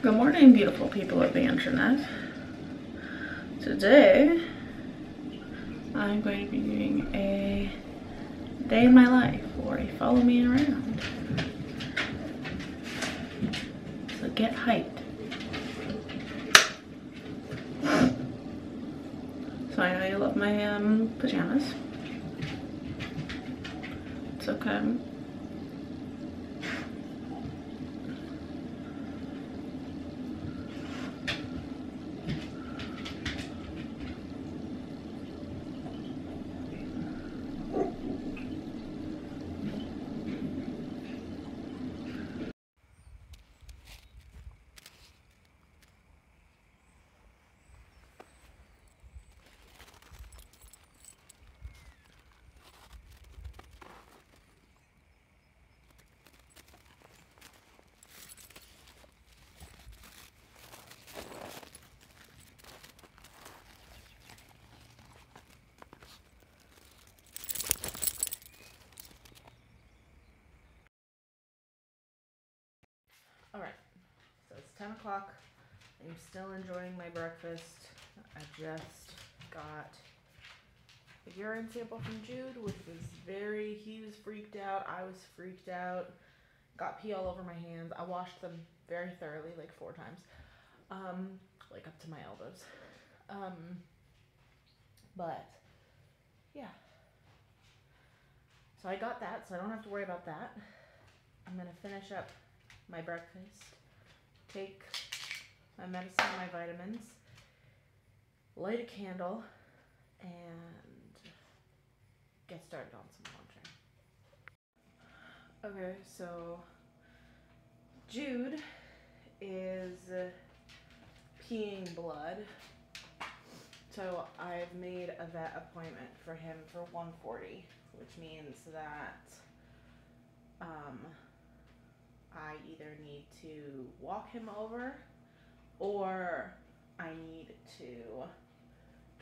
Good morning, beautiful people of the internet. Today, I'm going to be doing a day in my life or a follow me around. So get hyped. So I know you love my um, pajamas. It's okay. All right, so it's 10 o'clock. I'm still enjoying my breakfast. I just got a urine sample from Jude, which was very, he was freaked out. I was freaked out. Got pee all over my hands. I washed them very thoroughly, like four times, um, like up to my elbows. Um, but yeah. So I got that, so I don't have to worry about that. I'm gonna finish up my breakfast, take my medicine, my vitamins, light a candle, and get started on some laundry. Okay, so Jude is peeing blood. So I've made a vet appointment for him for 140, which means that um, I either need to walk him over or I need to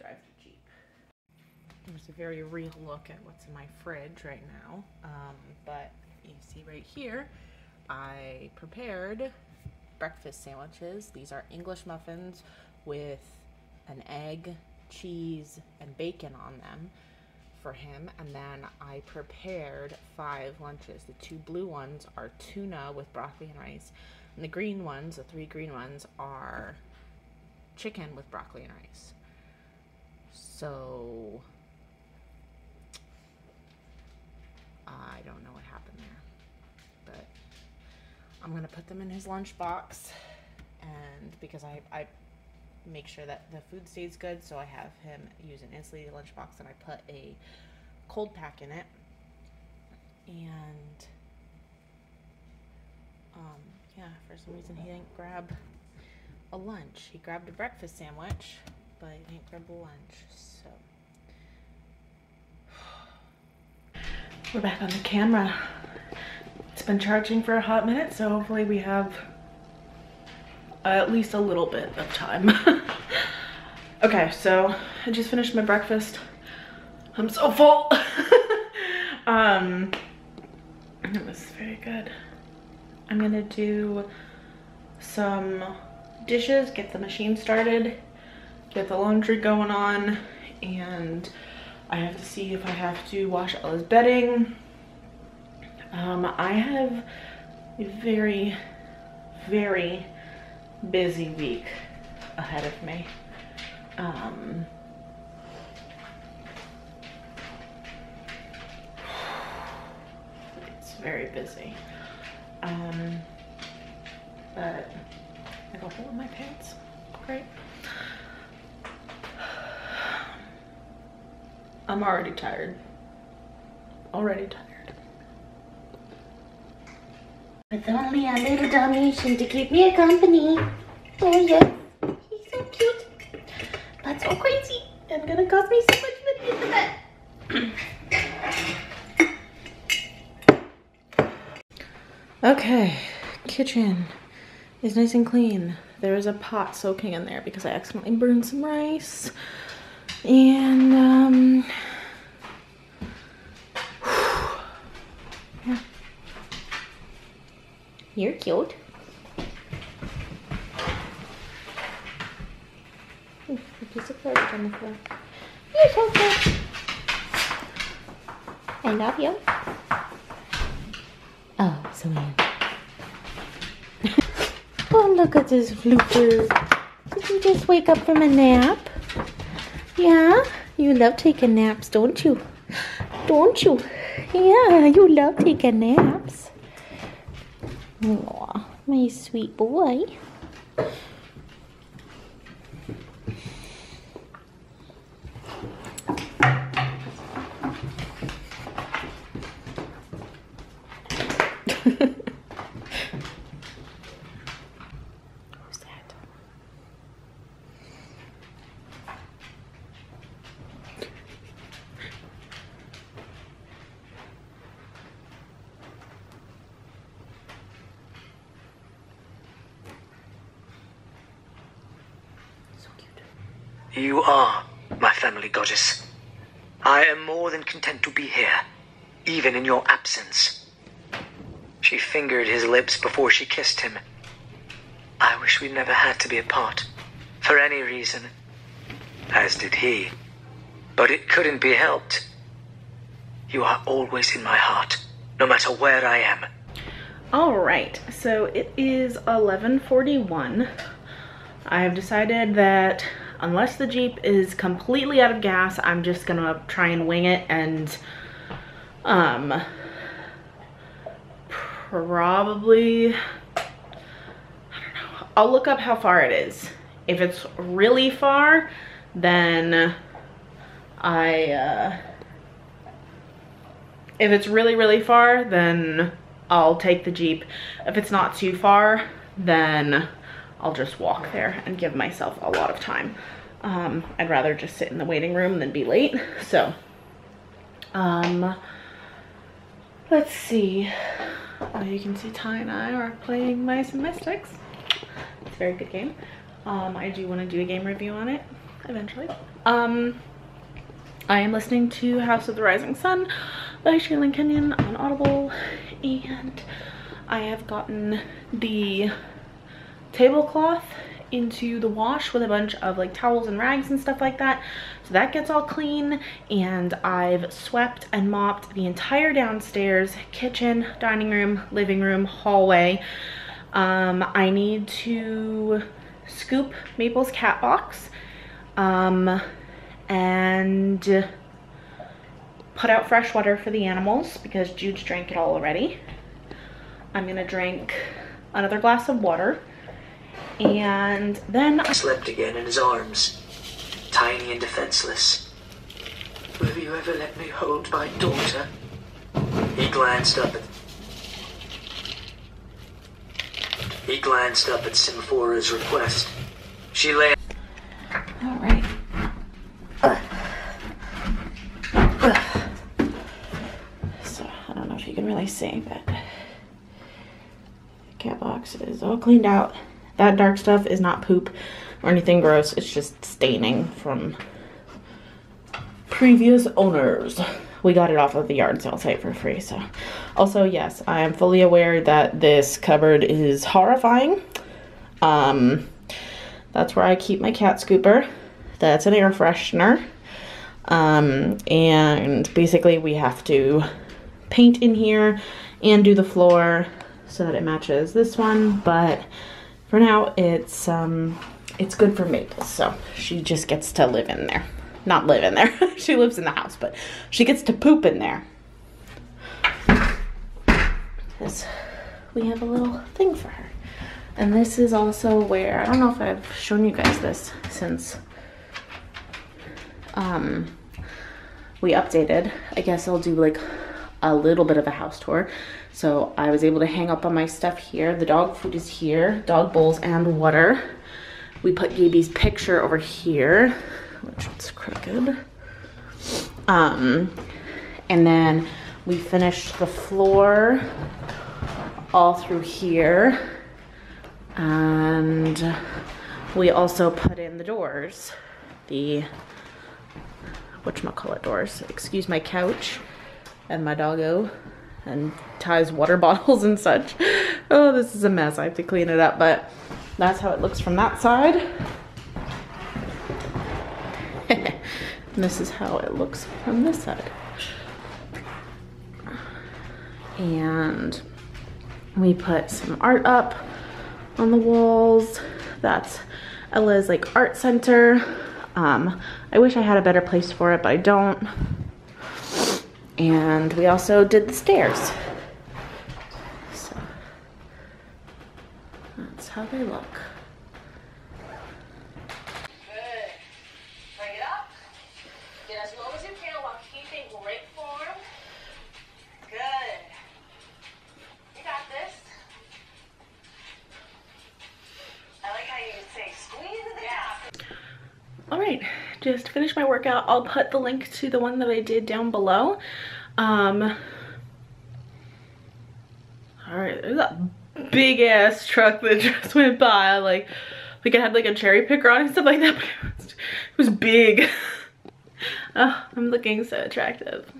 drive the Jeep. There's a very real look at what's in my fridge right now. Um, but you see right here, I prepared breakfast sandwiches. These are English muffins with an egg, cheese, and bacon on them for him. And then I prepared five lunches. The two blue ones are tuna with broccoli and rice. And the green ones, the three green ones, are chicken with broccoli and rice. So I don't know what happened there. But I'm gonna put them in his lunchbox and because I, I make sure that the food stays good. So I have him use an insulated lunchbox and I put a cold pack in it. And um, yeah, for some reason he didn't grab a lunch. He grabbed a breakfast sandwich, but he didn't grab a lunch. So we're back on the camera. It's been charging for a hot minute, so hopefully we have at least a little bit of time. okay, so I just finished my breakfast. I'm so full. um, it was very good. I'm gonna do some dishes, get the machine started, get the laundry going on, and I have to see if I have to wash Ella's bedding. Um, I have very, very busy week ahead of me. Um, it's very busy. Um, but I got hole in my pants. Great. I'm already tired. Already tired. With only a little Dalmatian to keep me company. Oh yeah, he's so cute, but so crazy and gonna cost me so much money in the vet. Okay, kitchen is nice and clean. There is a pot soaking in there because I accidentally burned some rice. And, um, You're cute. A piece of garbage on the floor. You're so cute. I love you. Oh, so oh, look at this blooper. Did you just wake up from a nap? Yeah? You love taking naps, don't you? Don't you? Yeah, you love taking naps. Aw, my sweet boy. Who's that? So cute. You are family goddess. I am more than content to be here, even in your absence. She fingered his lips before she kissed him. I wish we never had to be apart, for any reason, as did he. But it couldn't be helped. You are always in my heart, no matter where I am. All right, so it is 11:41. I have decided that unless the Jeep is completely out of gas, I'm just gonna try and wing it and um probably I don't know. I'll look up how far it is. If it's really far, then I uh if it's really really far, then I'll take the Jeep. If it's not too far, then I'll just walk there and give myself a lot of time. Um, I'd rather just sit in the waiting room than be late. So, um, let's see. Oh, you can see Ty and I are playing Mice and Mystics. It's a very good game. Um, I do want to do a game review on it eventually. Um, I am listening to House of the Rising Son by Sherrilyn Kenyon on Audible and I have gotten the tablecloth into the wash with a bunch of like towels and rags and stuff like that. So that gets all clean and I've swept and mopped the entire downstairs kitchen dining room living room hallway. Um, I need to scoop Maple's cat box um, and put out fresh water for the animals because Jude's drank it all already. I'm gonna drink another glass of water and then I slept again in his arms, tiny and defenseless. Will you ever let me hold my daughter? He glanced up at He glanced up at Symphora's request. She lay All right. so I don't know if you can really see, but the cat box is all cleaned out. That dark stuff is not poop or anything gross. It's just staining from previous owners. We got it off of the yard sale site for free. So, also yes, I am fully aware that this cupboard is horrifying. Um, that's where I keep my cat scooper. That's an air freshener. Um, and basically we have to paint in here and do the floor so that it matches this one. But for now, it's um, it's good for Maple. So she just gets to live in there. Not live in there. she lives in the house, but she gets to poop in there. Because we have a little thing for her. And this is also where, I don't know if I've shown you guys this since um, we updated. I guess I'll do like a little bit of a house tour. So I was able to hang up on my stuff here. The dog food is here, dog bowls and water. We put Gaby's picture over here, which is crooked. Um, and then we finished the floor all through here. And we also put in the doors, the whatchamacallit doors. Excuse my couch and my doggo and Ty's water bottles and such. Oh, this is a mess. I have to clean it up, but that's how it looks from that side. And this is how it looks from this side. And we put some art up on the walls. That's Ella's like art center. Um, I wish I had a better place for it, but I don't. And we also did the stairs. So that's how they look. Good. Bring it up. Get as low as you can while keeping great form. Good. You got this. I like how you say squeeze at the top. All right, just finished my workout. I'll put the link to the one that I did down below. Um, all right, there's that big ass truck that just went by. Like, like it had like a cherry picker on and stuff like that, but it was, it was big. oh, I'm looking so attractive.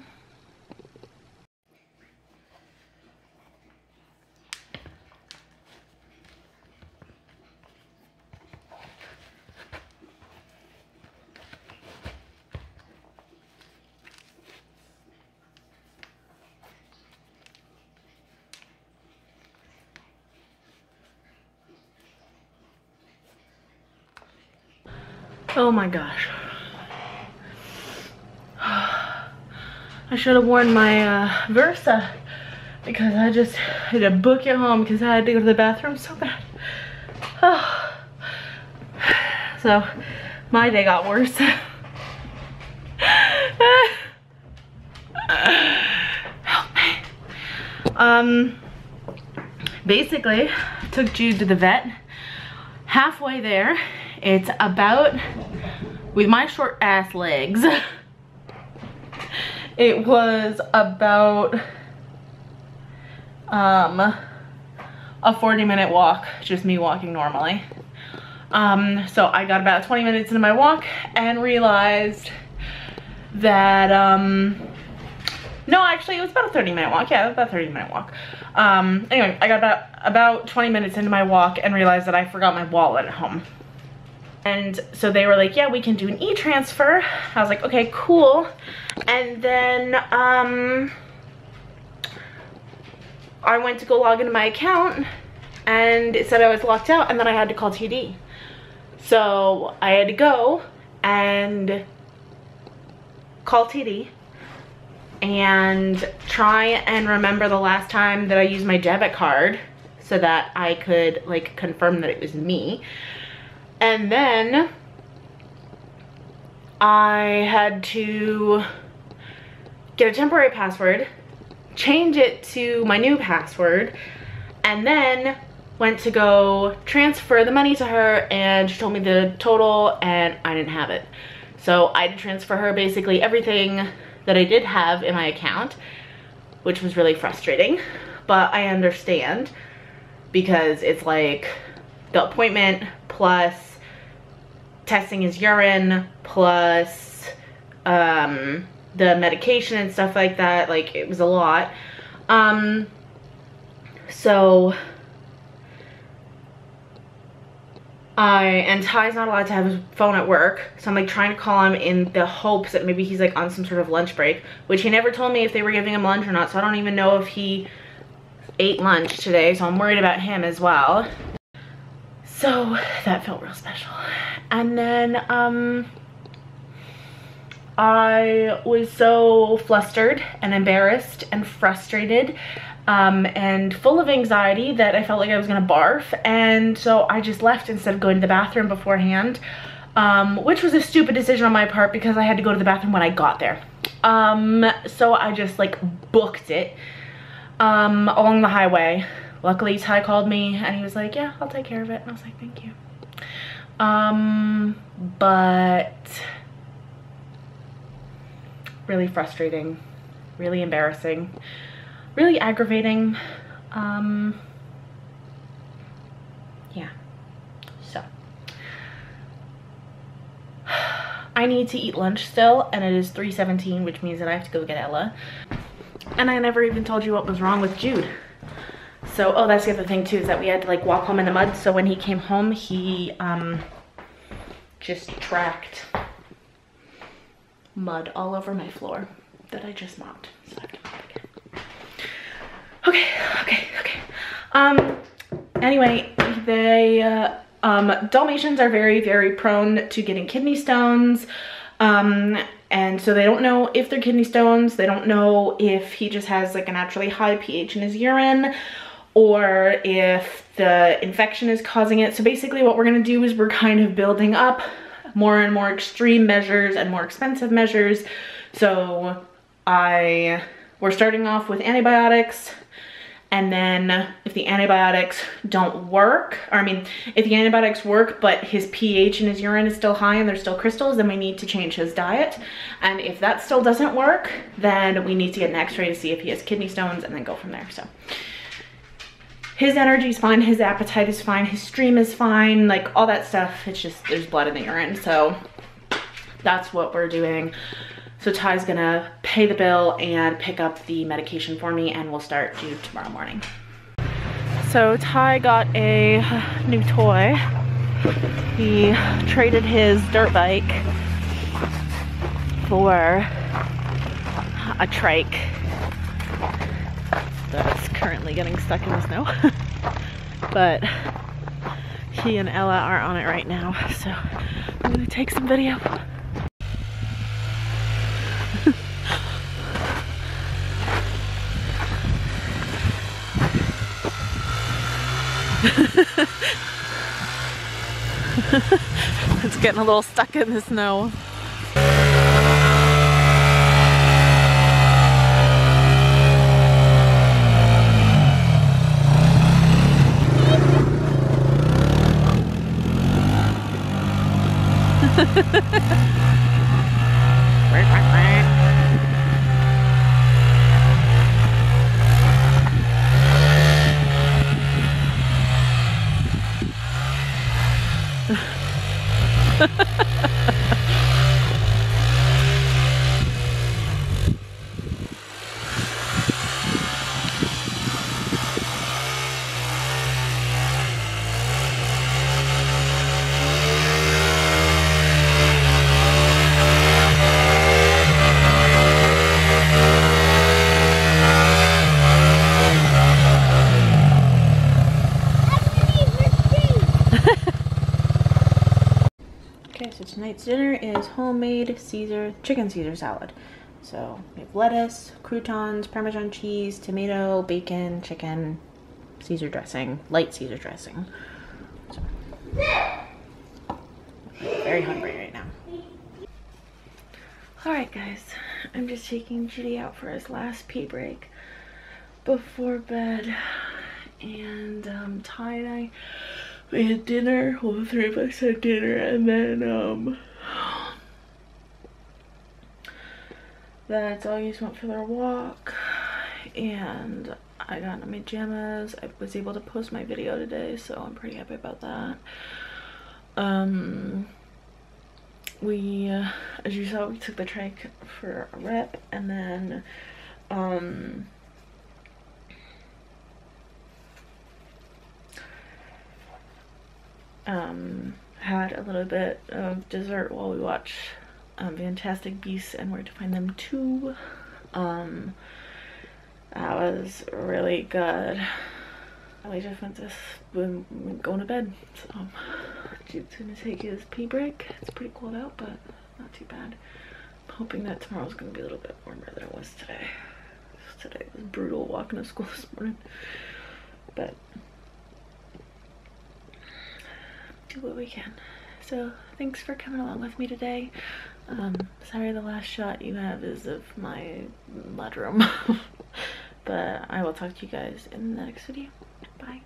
Oh my gosh. I should have worn my uh, Versa because I just had to book it home because I had to go to the bathroom so bad. Oh. So my day got worse. Um, basically, took Jude to the vet. Halfway there, it's about, with my short ass legs, it was about um, a 40 minute walk, just me walking normally. Um, so I got about 20 minutes into my walk and realized that, um, no, actually it was about a 30 minute walk. Yeah, about a 30 minute walk. Um, anyway, I got about, about 20 minutes into my walk and realized that I forgot my wallet at home. And so they were like, yeah, we can do an e-transfer. I was like, okay, cool. And then um, I went to go log into my account and it said I was locked out and then I had to call TD. So I had to go and call TD and try and remember the last time that I used my debit card so that I could like confirm that it was me. And then I had to get a temporary password, change it to my new password, and then went to go transfer the money to her and she told me the total and I didn't have it. So I had to transfer her basically everything that I did have in my account, which was really frustrating, but I understand because it's like the appointment plus testing his urine plus um, the medication and stuff like that. Like it was a lot. Um, so I, and Ty's not allowed to have his phone at work. So I'm like trying to call him in the hopes that maybe he's like on some sort of lunch break, which he never told me if they were giving him lunch or not. So I don't even know if he ate lunch today. So I'm worried about him as well. So that felt real special. And then um, I was so flustered and embarrassed and frustrated um, and full of anxiety that I felt like I was gonna barf. And so I just left instead of going to the bathroom beforehand, um, which was a stupid decision on my part because I had to go to the bathroom when I got there. Um, so I just like booked it um, along the highway. Luckily Ty called me and he was like, yeah, I'll take care of it. And I was like, thank you. Um, but really frustrating, really embarrassing really aggravating. Um, yeah, so. I need to eat lunch still and it is 3.17 which means that I have to go get Ella. And I never even told you what was wrong with Jude. So, oh, that's the other thing too, is that we had to like walk home in the mud. So when he came home, he um, just tracked mud all over my floor that I just mopped. So I. Okay, okay, okay. Um, anyway, they, uh, um, Dalmatians are very, very prone to getting kidney stones. Um, and so they don't know if they're kidney stones. They don't know if he just has like a naturally high pH in his urine or if the infection is causing it. So basically what we're gonna do is we're kind of building up more and more extreme measures and more expensive measures. So I, we're starting off with antibiotics and then if the antibiotics don't work, or I mean, if the antibiotics work, but his pH in his urine is still high and there's still crystals, then we need to change his diet. And if that still doesn't work, then we need to get an x-ray to see if he has kidney stones and then go from there, so. His energy is fine, his appetite is fine, his stream is fine, like all that stuff, it's just, there's blood in the urine, so that's what we're doing. So Ty's gonna pay the bill and pick up the medication for me and we'll start due tomorrow morning. So Ty got a new toy. He traded his dirt bike for a trike that's getting stuck in the snow. but he and Ella are on it right now, so I'm gonna take some video. it's getting a little stuck in the snow. Okay, so tonight's dinner is homemade Caesar chicken Caesar salad. So we have lettuce, croutons, Parmesan cheese, tomato, bacon, chicken, Caesar dressing, light Caesar dressing. So, very hungry right now. Alright guys, I'm just taking Judy out for his last pee break before bed. And um, Ty and I we had dinner, well the three of us had dinner and then um the doggies went for their walk and I got in my pajamas. I was able to post my video today so I'm pretty happy about that. Um we uh, as you saw we took the trike for a rep and then um um, had a little bit of dessert while we watched um, Fantastic Beasts and Where to Find Them 2. Um, that was really good. We just went to going to bed. So Jude's gonna take his pee break. It's pretty cold out, but not too bad. I'm hoping that tomorrow's gonna be a little bit warmer than it was today. Today was brutal walking to school this morning, but do what we can. So thanks for coming along with me today. Um, sorry the last shot you have is of my mudroom. but I will talk to you guys in the next video. Bye.